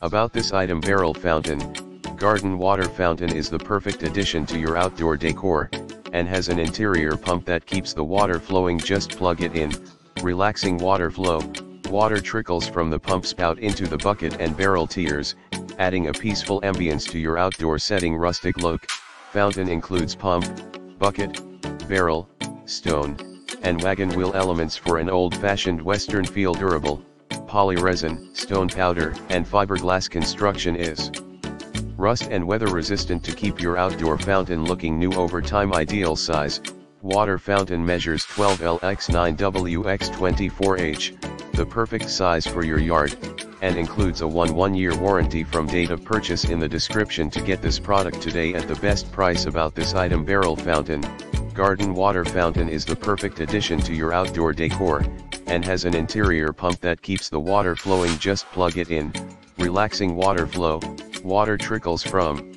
About this item barrel fountain, garden water fountain is the perfect addition to your outdoor decor, and has an interior pump that keeps the water flowing. Just plug it in, relaxing water flow, water trickles from the pump spout into the bucket and barrel tiers, adding a peaceful ambience to your outdoor setting. Rustic look, fountain includes pump, bucket, barrel, stone, and wagon wheel elements for an old-fashioned western feel. Durable, polyresin, stone powder, and fiberglass construction is rust and weather resistant to keep your outdoor fountain looking new over time. Ideal size, water fountain measures 12L x 9W x 24H, the perfect size for your yard, and includes a 1 1 year warranty from date of purchase in the description. To get this product today at the best price about this item barrel fountain, garden water fountain is the perfect addition to your outdoor decor, and has an interior pump that keeps the water flowing just plug it in, relaxing water flow, water trickles from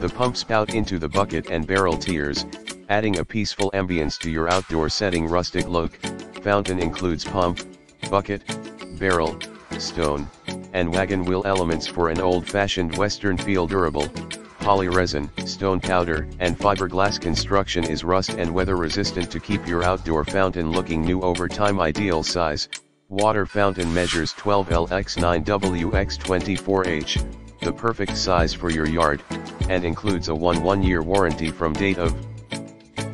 the pump spout into the bucket and barrel tiers, adding a peaceful ambience to your outdoor setting. Rustic look, fountain includes pump, bucket, barrel, stone, and wagon wheel elements for an old-fashioned western feel durable, polyresin, stone powder, and fiberglass construction is rust and weather resistant to keep your outdoor fountain looking new over time. Ideal size, water fountain measures 12L x 9W x 24H, the perfect size for your yard, and includes a 1 1 year warranty from date of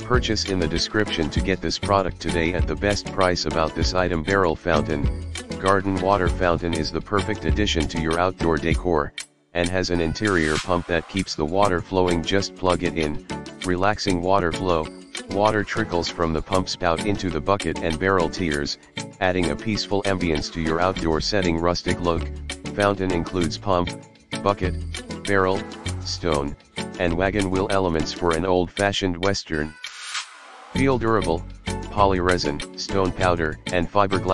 purchase. In the description to get this product today at the best price about this item barrel fountain, garden water fountain is the perfect addition to your outdoor decor, and has an interior pump that keeps the water flowing just plug it in, relaxing water flow, water trickles from the pump spout into the bucket and barrel tiers, adding a peaceful ambience to your outdoor setting rustic look, fountain includes pump, bucket, barrel, stone, and wagon wheel elements for an old-fashioned western. Feel durable, polyresin, stone powder, and fiberglass